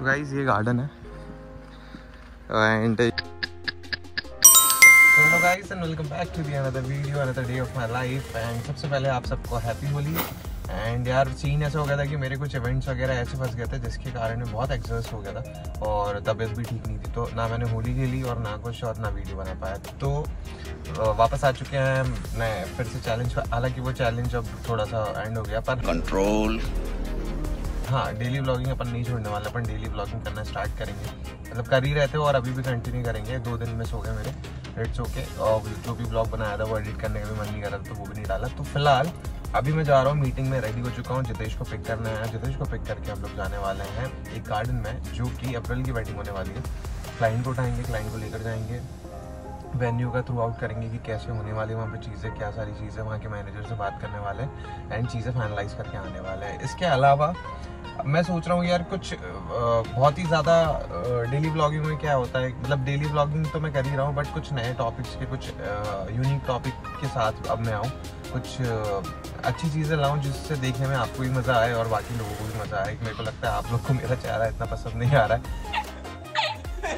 तो गाइज़ ये गार्डन है। And hello guys and welcome back to the another video another day of my life and सबसे पहले आप सबको हैप्पी होली। एंड यार सीन ऐसा हो गया था कि मेरे कुछ इवेंट्स वगैरह ऐसे फंस गए थे, जिसके कारण मैं बहुत एग्जस्ट हो गया था, और तबीयत भी ठीक नहीं थी। तो ना मैंने होली खेली और ना कुछ, और ना वीडियो बना पाया। तो वापस आ चुके हैं मैं फिर से चैलेंज हालाँकि वो चैलेंज अब थोड़ा सा एंड हो गया, पर कंट्रोल हाँ डेली ब्लॉगिंग अपन नहीं छोड़ने वाले, अपन डेली ब्लॉगिंग करना स्टार्ट करेंगे। मतलब कर ही रहते हो और अभी भी कंटिन्यू करेंगे। दो दिन में सो गए मेरे। इट्स ओके और जो भी ब्लॉग बनाया था वो एडिट करने का भी मन नहीं कर रहा तो वो भी नहीं डाला। तो फ़िलहाल, अभी मैं जा रहा हूँ मीटिंग में रेडी हो चुका हूँ। जितेश को पिक करना है। जितेश को पिक करके हम लोग जाने वाले हैं एक गार्डन में, जो कि अप्रैल की वेडिंग होने वाली है। क्लाइंट को उठाएँगे क्लाइंट को लेकर जाएँगे। वेन्यू का थ्रू आउट करेंगे कि कैसे होने वाली वहाँ पे चीज़ें, क्या सारी चीज़ें वहाँ के मैनेजर से बात करने वाले हैं। एंड चीज़ें फाइनलाइज करके आने वाले हैं। इसके अलावा मैं सोच रहा हूँ यार कुछ बहुत ही ज़्यादा डेली ब्लॉगिंग में क्या होता है? मतलब डेली ब्लॉगिंग तो मैं कर ही रहा हूँ बट कुछ नए टॉपिक्स के, कुछ यूनिक टॉपिक के साथ अब मैं आऊँ। कुछ अच्छी चीज़ें लाऊं जिससे देखने में आपको भी मज़ा आए और बाकी लोगों को भी मज़ा आए। मेरे को लगता है आप लोग को मेरा चेहरा इतना पसंद नहीं आ रहा है।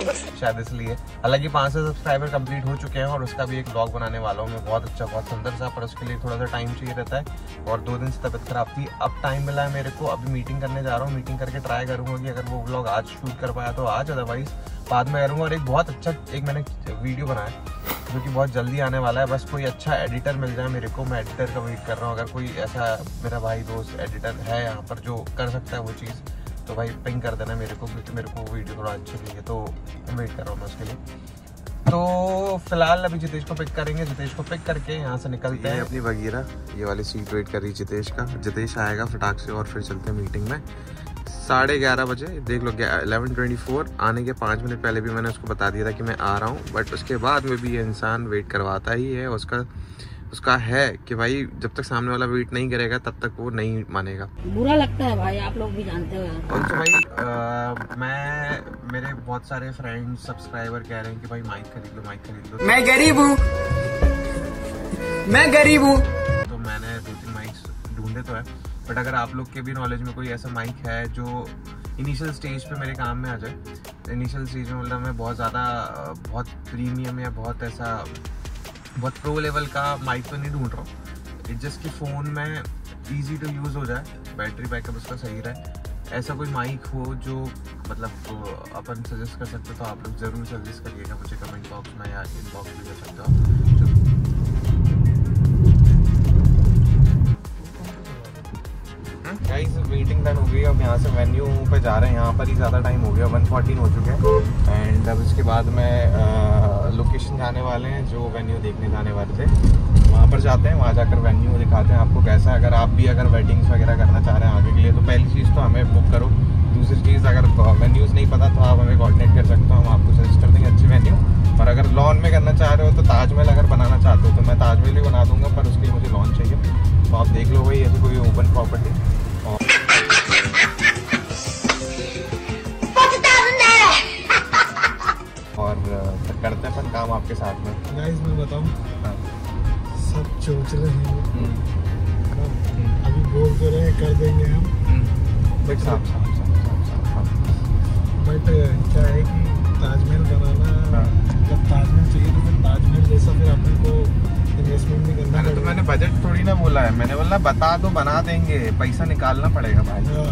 शायद इसलिए। हालाँकि पाँच सौ सब्सक्राइबर कंप्लीट हो चुके हैं और उसका भी एक ब्लॉग बनाने वाला हूँ मैं। बहुत अच्छा बहुत सुंदर सा, पर उसके लिए थोड़ा सा टाइम चाहिए रहता है। और दो दिन से तबीयत खराब थी। अब टाइम मिला है मेरे को। अभी मीटिंग करने जा रहा हूँ। मीटिंग करके ट्राई करूँगा कि अगर वो ब्लॉग आज शूट कर पाया तो आज अदरवाइज़ बाद में करूँगा। और एक बहुत अच्छा एक मैंने वीडियो बनाया, जो कि बहुत जल्दी आने वाला है। बस कोई अच्छा एडिटर मिल जाए मेरे को। मैं एडिटर का वेट कर रहा हूँ। अगर कोई ऐसा मेरा भाई दोस्त एडिटर है यहाँ पर जो कर सकता है वो चीज़ तो भाई पिंग कर देना मेरे को क्योंकि मेरे को वीडियो थोड़ा अच्छी लगी है तो वेट कर रहा हूँ मैं उसके लिए। तो फ़िलहाल अभी जितेश को पिक करेंगे जितेश को पिक करके यहाँ से निकलते हैं। अपनी वगीरा ये वाली सीट वेट कर रही जितेश का। जितेश आएगा फटाक से और फिर चलते हैं मीटिंग में। साढ़े ग्यारह बजे देख लो एलेवन ट्वेंटी फोर आने के पाँच मिनट पहले भी मैंने उसको बता दिया था कि मैं आ रहा हूँ बट उसके बाद में भी ये इंसान वेट करवाता ही है उसका उसका है कि भाई जब तक सामने वाला वेट नहीं करेगा तब तक वो नहीं मानेगा। बुरा लगता है भाई आप लोग भी जानते हो और तो भाई अ, मैं मेरे बहुत सारे फ्रेंड सब्सक्राइबर कह रहे हैं कि भाई माइक खरीद लो माइक खरीद लो। मैं गरीब हूँ। मैं गरीब हूँ। तो मैंने दो तीन माइक्स ढूंढे तो है। बट अगर आप लोग के भी नॉलेज में कोई ऐसा माइक है जो इनिशियल स्टेज पे मेरे काम में आ जाए इनिशियल स्टेज में मतलब मैं बहुत ज़्यादा बहुत प्रीमियम या बहुत ऐसा बहुत प्रो लेवल का माइक तो नहीं ढूंढ रहा हूँ। इट जस्ट कि फ़ोन में इजी टू यूज़ हो जाए। बैटरी बैकअप उसका सही रहे। ऐसा कोई माइक हो जो मतलब अ, अपन सजेस्ट कर सकते हो तो आप लोग ज़रूर सजेस्ट करिएगा मुझे कमेंट बॉक्स में या इनबॉक्स में कर सकते हो गाइस मीटिंग डन हो गई अब यहाँ से वेन्यू पे जा रहे हैं। यहाँ पर ही ज़्यादा टाइम हो गया। वन फोर्टीन हो चुके हैं। एंड अब इसके बाद में लोकेशन जाने वाले हैं, जो वेन्यू देखने जाने वाले थे, वहाँ पर जाते हैं, वहाँ जाकर वेन्यू दिखाते हैं आपको कैसा अगर आप भी अगर वेडिंग्स वगैरह करना चाह रहे हैं आगे के लिए तो पहली चीज़ तो हमें बुक करो। दूसरी चीज़, अगर वेन्यूज़ नहीं पता तो आप हमें कोऑर्डिनेट कर सकते हो, हम आपको सजेस्ट कर देंगे अच्छी वेन्यू और अगर लॉन में करना चाह रहे हो तो ताजमहल अगर बनाना चाहते हो तो मैं ताजमहल ही बना दूँगा, पर उसके लिए मुझे लॉन चाहिए। तो आप देख लो भाई ऐसी कोई ओपन प्रॉपर्टी और करते हैं अपन काम आपके साथ में। गाइस मैं बताऊँ हाँ। सब चोचले हैं। हम्म, अभी बोल तो रहे हैं, कर देंगे हम। हम्म। देख साफ़ साफ़ साफ़ साफ़ साफ़ साफ़। बट क्या है कि ताजमहल बनाना हाँ। जब ताजमहल चाहिए तो फिर ताजमहल जैसा फिर अपने को इन्वेस्टमेंट भी करना मैंने तो मैंने बजट थोड़ी ना बोला है। मैंने बोला बता दो बना देंगे। पैसा निकालना पड़ेगा भाई। हाँ,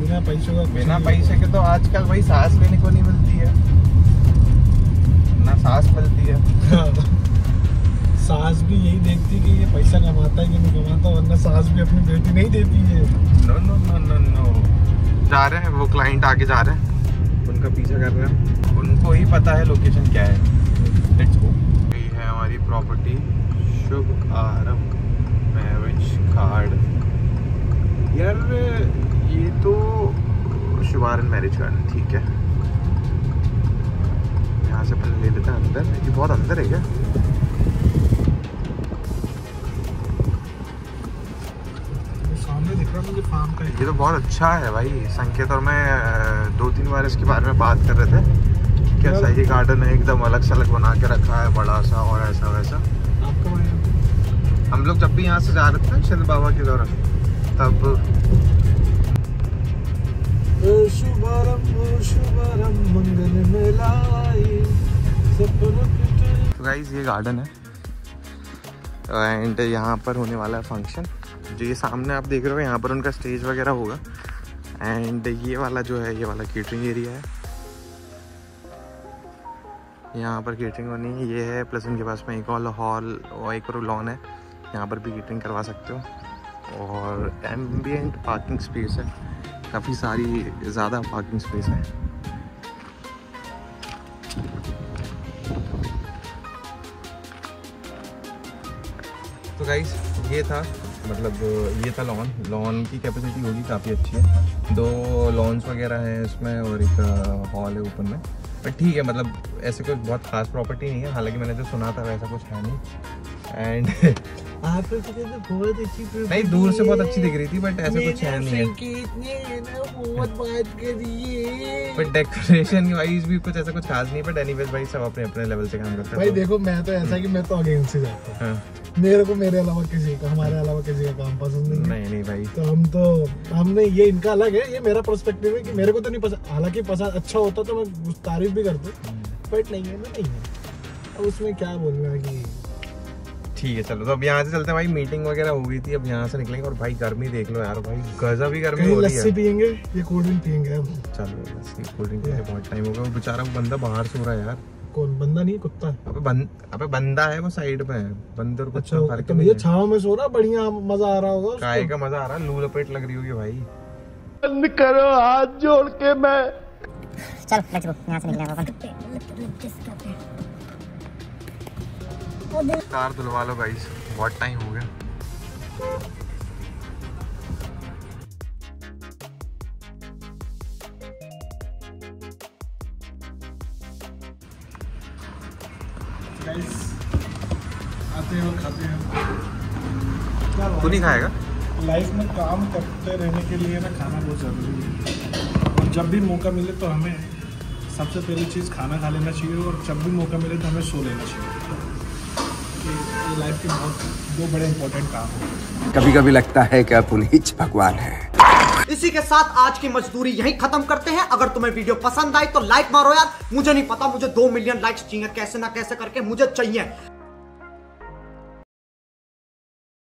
बिना पैसों का बिना पैसे के तो आजकल भाई सांस लेने को नहीं मिलती है। भी यही देखती कि ये पैसा कमाता है कि नहीं कमाता, वरना सास भी अपनी बेटी नहीं देती है। No no no no no जा रहे हैं, वो क्लाइंट आगे जा रहे हैं। उनका पीछा कर रहे हैं। उनको ही पता है लोकेशन क्या है। लेट्स गो ये है हमारी प्रॉपर्टी शुभ आरंभ. मैरिज कार्ड यार, ये तो शुभारंभ मैरिज कार्ड ठीक है। यहाँ से अपन ले लेते हैं अंदर। ये बहुत अंदर है क्या? फार्म का ये तो बहुत अच्छा है भाई संकेत। और मैं दो तीन बार इसके बारे में बात कर रहे थे कैसा ये गार्डन है एकदम अलग से अलग बना के रखा है बड़ा सा और ऐसा वैसा हम लोग जब भी यहाँ से जा रहे थे ना चंद बाबा के दौरान तब तो ये गार्डन है। एंड यहाँ पर होने वाला है फ़ंक्शन जो ये सामने आप देख रहे हो, यहाँ पर उनका स्टेज वगैरह होगा। एंड ये वाला जो है, ये वाला केटरिंग एरिया है। यहाँ पर केटरिंग होनी है, ये है प्लस उनके पास में एक और हॉल और एक और लॉन है। यहाँ पर भी केटरिंग करवा सकते हो। और एम्बियंट पार्किंग स्पेस है। काफ़ी सारी, ज़्यादा पार्किंग स्पेस है। तो गाइस ये था मतलब ये था लॉन लॉन की कैपेसिटी होगी काफ़ी अच्छी है। दो लॉन्स वगैरह हैं इसमें और एक हॉल है ऊपर में। बट ठीक है मतलब ऐसे कोई बहुत खास प्रॉपर्टी नहीं है। हालाँकि मैंने जो सुना था वैसा कुछ है नहीं। एंड आप तो बहुत अच्छी नहीं दूर से बहुत अच्छी दिख रही थी बट ऐसे कुछ है नहीं है। है बट डेकोरेशन वाइज भी कुछ ऐसा कुछ खास नहीं बट एनीवेज भाई सब अपने अपने लेवल से काम करते हैं। भाई देखो मैं तो ऐसा कि मैं तो अगेंस्ट से जाता हूँ। हाँ, मेरे को मेरे अलावा किसी का हमारे अलावा किसी का काम पसंद नहीं है। नहीं नहीं भाई। तो हम तो हमने ये इनका अलग है ये मेरा पर्सपेक्टिव है कि मेरे को तो नहीं पसंद हालाँकि पसंद अच्छा होता तो मैं तारीफ़ भी करता बट नहीं है ना नहीं है। अब उसमें क्या बोलना कि ठीक है चलो तो अब यहाँ से चलते हैं भाई मीटिंग वगैरह हो गई थी अब यहाँ से निकलेंगे और भाई गर्मी देख लो यार भाई गजब ही गर्मी हो रही लस्सी है। पियेंगे ये कोल्ड ड्रिंक पियेंगे हम। चलो लस्सी कोल्ड ड्रिंक बहुत टाइम हो गया वो बेचारा वो बंदा बाहर सो रहा है यार। कौन? बंदा नहीं कुत्ता है। अबे बंद अबे बंदा है वो साइड में है बंदर को अच्छा फ़र्क तो नहीं है। छाव में सो रहा बढ़िया मज़ा आ रहा होगा काय का मज़ा आ रहा? लू लपेट लग रही होगी भाई। बंद करो हाथ जोड़ के मैं। चलो लेट्स गो यहाँ से निकले हम अपन। कार धुलवा लो गाइस बहुत टाइम हो गया। गाइस आते हो खाते हो। तू नहीं खाएगा? लाइफ में काम करते रहने के लिए ना खाना बहुत ज़रूरी है। और जब भी मौका मिले तो हमें सबसे पहली चीज़ खाना खा लेना चाहिए और जब भी मौका मिले तो हमें सो लेना चाहिए। ये लाइफ के बहुत दो बड़े इंपॉर्टेंट काम हैं। कभी कभी लगता है कि आप उन्हीं भगवान हैं। इसी के साथ आज की मजदूरी यही खत्म करते हैं। अगर तुम्हें वीडियो पसंद आई तो लाइक मारो यार। मुझे नहीं पता, मुझे दो मिलियन लाइक्स चाहिए। कैसे ना कैसे करके मुझे चाहिए।